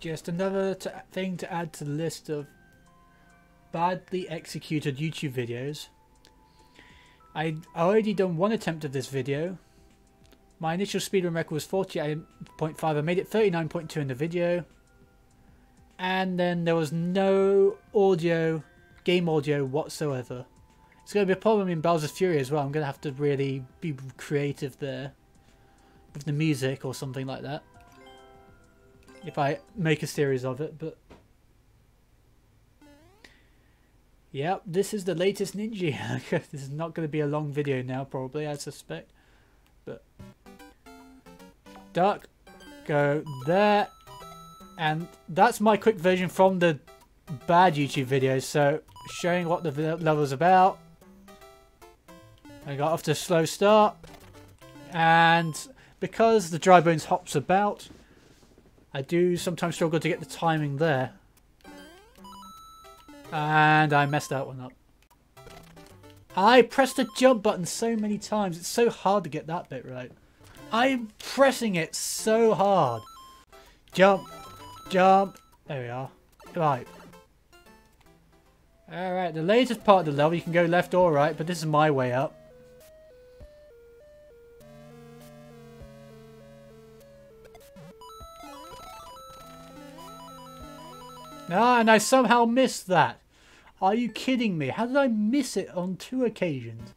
Just another thing to add to the list of badly executed YouTube videos. I already done one attempt of this video. My initial speedrun record was 48.5. I made it 39.2 in the video. And then there was no audio, game audio whatsoever. It's going to be a problem in Bowser's Fury as well. I'm going to have to really be creative there with the music or something like that. If I make a series of it, but... Yep, this is the latest Ninji. this is not going to be a long video now, probably, I suspect. But... Duck, go there. And that's my quick version from the bad YouTube videos. So, showing what the level's about. I got off to a slow start. And because the dry bones hops about, I do sometimes struggle to get the timing there. And I messed that one up. I pressed the jump button so many times. It's so hard to get that bit right. I'm pressing it so hard. Jump. Jump. There we are. Right. Alright, the latest part of the level, you can go left or right, but this is my way up. Ah, and I somehow missed that. Are you kidding me? How did I miss it on two occasions?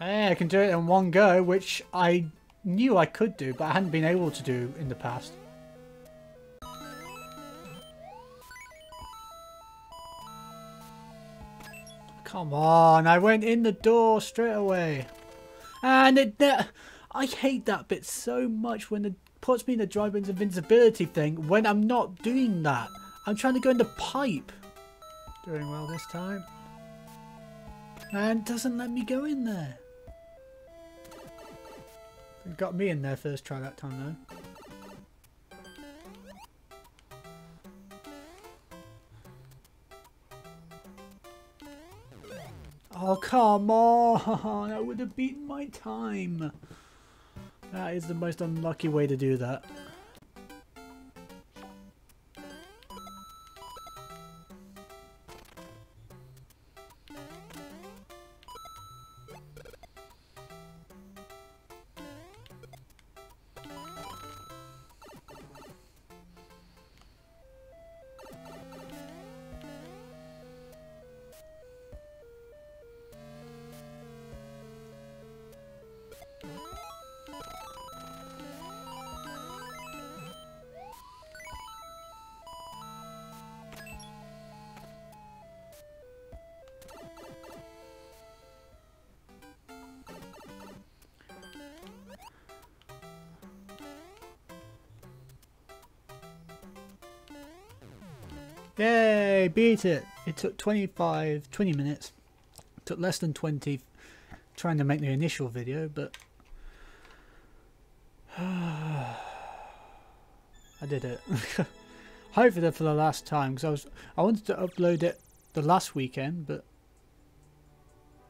Hey, I can do it in one go, which I knew I could do, but I hadn't been able to do in the past. Come on, I went in the door straight away. And it, I hate that bit so much when the puts me in the dry bones invincibility thing when I'm not doing that. I'm trying to go in the pipe. Doing well this time. And doesn't let me go in there. It got me in there first try that time though. Oh, come on! I would have beaten my time. That is the most unlucky way to do that. Yay, beat it. It took 25, 20 minutes. It took less than 20 trying to make the initial video, but I did it. Hopefully for the last time, because I was I wanted to upload it the last weekend, but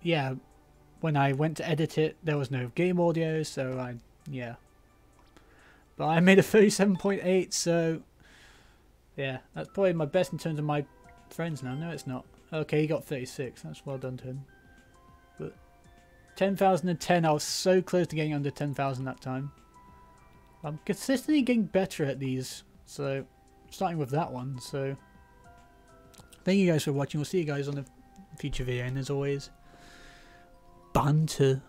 yeah, when I went to edit it, there was no game audio, so I yeah. But I made a 37.8, so yeah, that's probably my best in terms of my friends now. No, it's not. Okay, he got 36. That's well done to him. But 10,010, I was so close to getting under 10,000 that time. I'm consistently getting better at these. So, starting with that one. So, thank you guys for watching. We'll see you guys on a future video. And as always, banter.